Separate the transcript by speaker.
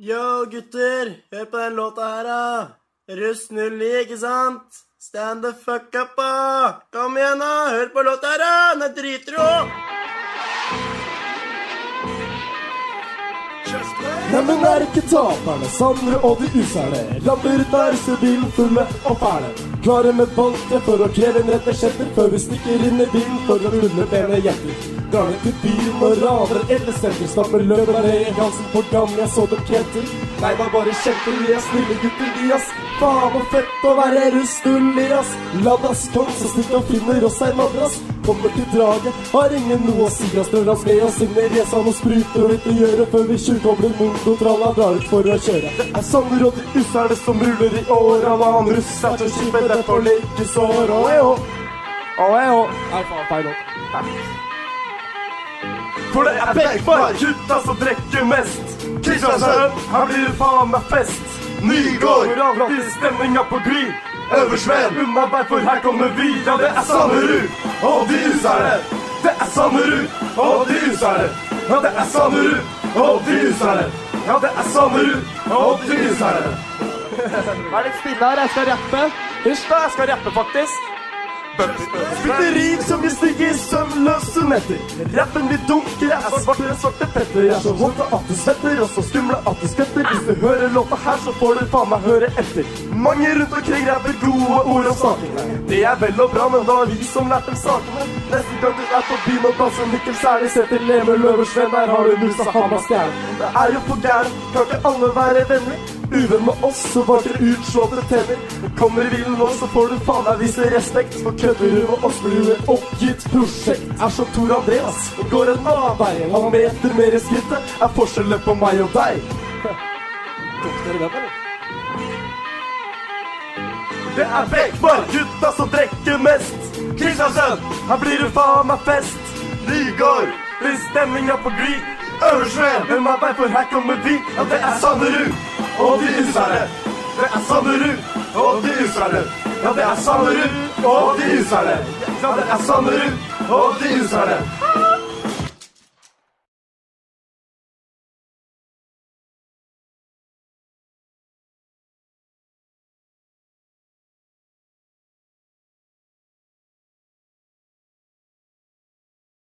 Speaker 1: Yo, gutter, hør på den låta her, da. Russ 09, ikke sant? Stand the fuck up, da. Kom igjen, da. Hør på låta her, da. Den er dritrå.
Speaker 2: Neimen er ikke taperne, Sandre og de userne. Ramler ut av russebilen fulle og fæle. Klare med bolter for å kreve en rett kjetter før vi stikker inn i bilen for å rulle bene jenter. Drar til byen og raner eller senter. Stapper løpet ned i halsen på gamle jeg så dem krenter. Nei, det bare kjenter, vi er snille gutter, vi, ass. Faen og fett å være russnuller, ass. Laddas kom, så stikk og finner oss ei madrass. Kommer til draget, har ingen noe å si. ass. Drar oss med oss inn i resa, noe spruter og litt å gjøre før vi tjuvkobler tralla drar ut for å kjøre. Det er Sander og de userne som ruller i åra. Hva han russ til å kjipe, derfor leker sår. Oeo, oeo. Nei, faen, feil låt. For det er Bekkbar, gutta som drikker mest. Kristiansand, her blir det faen meg fest. Nygård, i stemninga på Gry. Øversveen, unna vei, for her kommer vi. Ja, det er Sannerud og de userne. Det er Sannerud og de userne. Ja, det er Sannerud og de userne. Ja, det er Sannerud og de userne. Vær litt stille her, jeg skal rappe. Hysj da, jeg skal rappe faktisk. Spytter rim som vi stikker i søvnløse netter. Rappen vi dunker er svarte, svarte petter. Jeg er så våt at du svetter, og så skumle at du skvetter. Hvis du hører låta her, så får du faen meg høre etter. Mange rundt omkring rapper gode ord om sakene. Det er vel og bra, men da er vi som lærte dem sakene. Neste gang du er på byen og danser Mikkel Særlig, se til Emil Løversvenn, der har du musa hamma stjerne. Det er jo for gæren, kan ikke alle være venner? Uvenn med oss, så var dere utslåtte tenner. Kommer i bilen nå, så får du faen meg vise respekt. For kødder du med oss, blir du et oppgitt prosjekt. Er som Tor Andreas, går en annen vei. Halv meter mer i skrittet er forskjellen på meg og deg. Det er Bekkbar, gutta som drikker mest. Kristiansen, her blir det faen meg fest. Nygård, blir stemninga på glid. Øversveen, hvem er vei, for her kommer vi. Ja, det er Sanderud og de userne. Det er Sanderud og de userne. Ja, det er Sanderud og de userne.